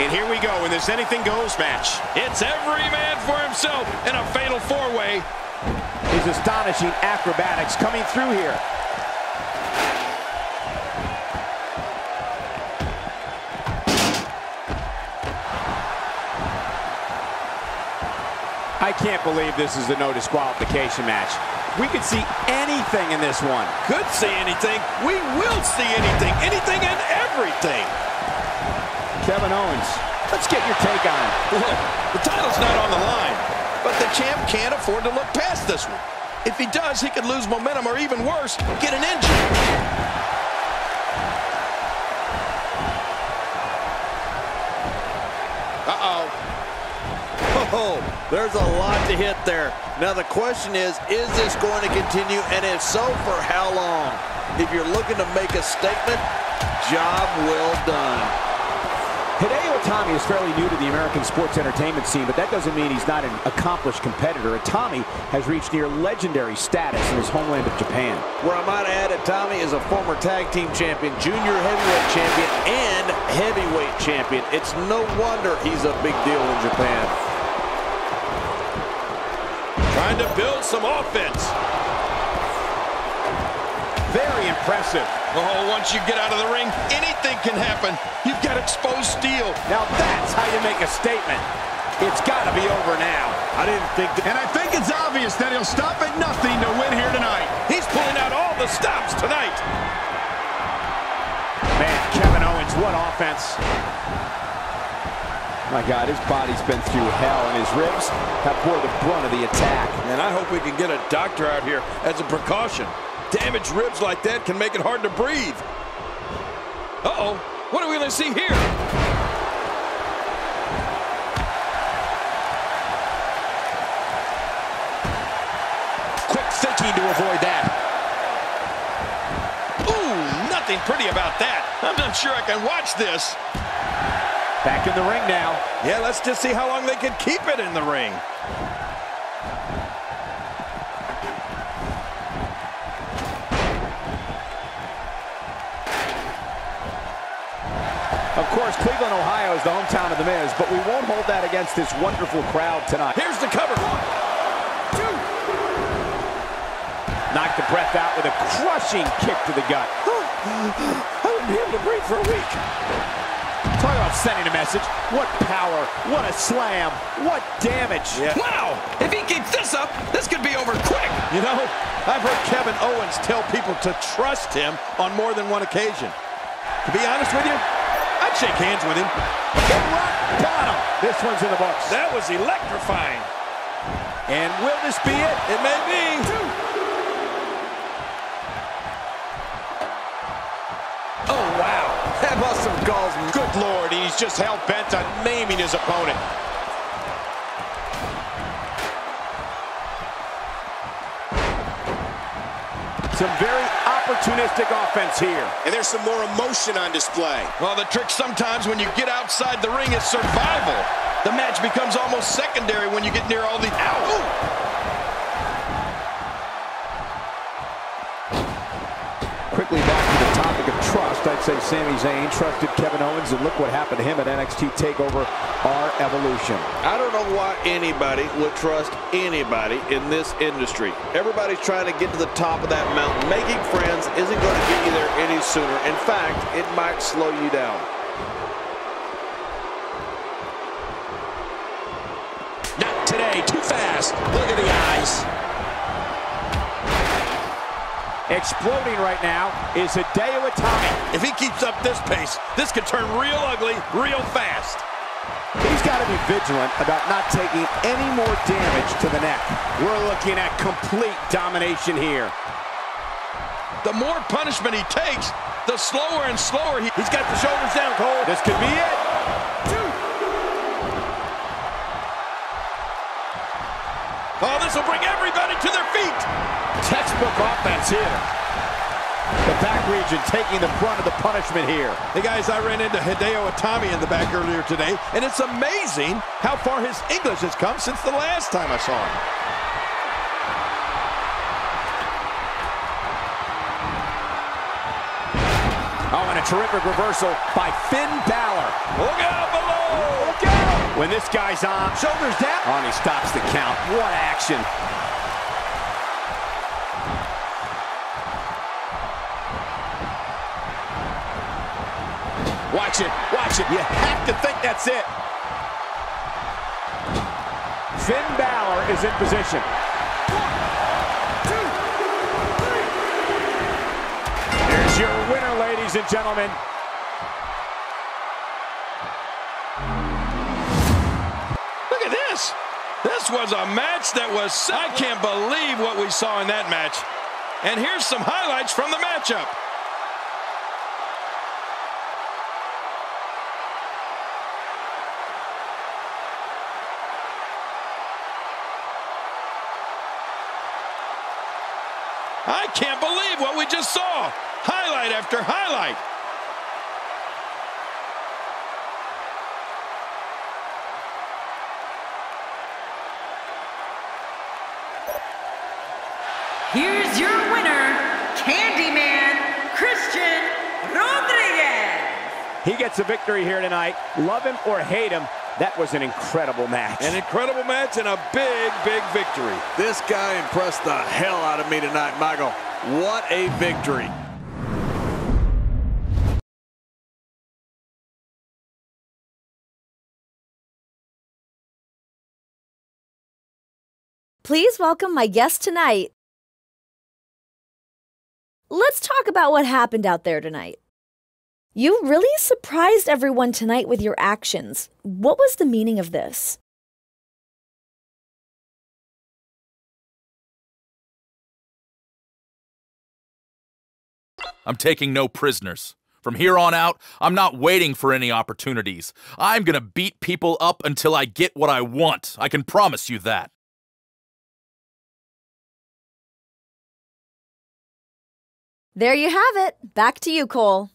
And here we go in this anything goes match. It's every man for himself in a fatal four-way. His astonishing acrobatics coming through here. I can't believe this is a no disqualification match. We could see anything in this one. Could see anything. We will see anything. Anything and everything. Kevin Owens, let's get your take on it. Look, the title's not on the line, but the champ can't afford to look past this one. If he does, he could lose momentum or even worse, get an injury. Uh-oh. Oh, there's a lot to hit there. Now the question is, is this going to continue? And if so, for how long? If you're looking to make a statement, job well done. Hideo Itami is fairly new to the American sports entertainment scene, but that doesn't mean he's not an accomplished competitor. Itami has reached near legendary status in his homeland of Japan. Where I might add, Itami is a former tag team champion, junior heavyweight champion, and heavyweight champion. It's no wonder he's a big deal in Japan. Trying to build some offense. Very impressive. Oh, once you get out of the ring, anything can happen. You've got exposed steel. Now that's how you make a statement. It's got to be over now. I didn't think that. And I think it's obvious that he'll stop at nothing to win here tonight. He's pulling out all the stops tonight. Man, Kevin Owens, what offense. My God, his body's been through hell, and his ribs have bore the brunt of the attack. And I hope we can get a doctor out here as a precaution. Damaged ribs like that can make it hard to breathe. Uh-oh. What are we to see here? Quick thinking to avoid that. Ooh, nothing pretty about that. I'm not sure I can watch this. Back in the ring now. Yeah, let's just see how long they can keep it in the ring. Of course, Cleveland, Ohio is the hometown of The Miz, but we won't hold that against this wonderful crowd tonight. Here's the cover. Two. Knocked the breath out with a crushing kick to the gut. I wouldn't be able to breathe for a week. Sending a message. What power, what a slam, what damage. Yeah. Wow, if he keeps this up, this could be over quick. You know, I've heard Kevin Owens tell people to trust him on more than one occasion. To be honest with you, I'd shake hands with him. The rock bottom. This one's in the books. That was electrifying. And will this be it? It may be. Oh, wow. That must have caused Good Lord, he's just hell-bent on maiming his opponent. Some very opportunistic offense here. And there's some more emotion on display. Well, the trick sometimes when you get outside the ring is survival. The match becomes almost secondary when you get near all the... Ow! Quickly of. I'd say Sami Zayn trusted Kevin Owens, and look what happened to him at NXT TakeOver R Evolution. I don't know why anybody would trust anybody in this industry. Everybody's trying to get to the top of that mountain. Making friends isn't going to get you there any sooner. In fact, it might slow you down. Not today, too fast. Look at the eyes. Exploding right now is Hideo Itami. If he keeps up this pace, this could turn real ugly real fast. He's got to be vigilant about not taking any more damage to the neck. We're looking at complete domination here. The more punishment he takes, the slower and slower he... He's got the shoulders down, Cole. This could be it. Oh, this will bring everybody to their feet. Textbook offense here. The back region taking the brunt of the punishment here. Hey, guys, I ran into Hideo Itami in the back earlier today, and it's amazing how far his English has come since the last time I saw him. Terrific reversal by Finn Balor. Look out below! Look out! When this guy's on, shoulders down. And he stops the count. What action. Watch it, watch it. You have to think that's it. Finn Balor is in position. Here's your winner, ladies and gentlemen. Look at this. This was a match that was... I can't believe what we saw in that match. And here's some highlights from the matchup. I can't believe what we just saw. Highlight after highlight. Here's your winner, Candyman Christian Rodriguez. He gets a victory here tonight. Love him or hate him, that was an incredible match. An incredible match and a big, big victory. This guy impressed the hell out of me tonight, Michael. What a victory. Please welcome my guest tonight. Let's talk about what happened out there tonight. You really surprised everyone tonight with your actions. What was the meaning of this? I'm taking no prisoners. From here on out, I'm not waiting for any opportunities. I'm gonna beat people up until I get what I want. I can promise you that. There you have it. Back to you, Cole.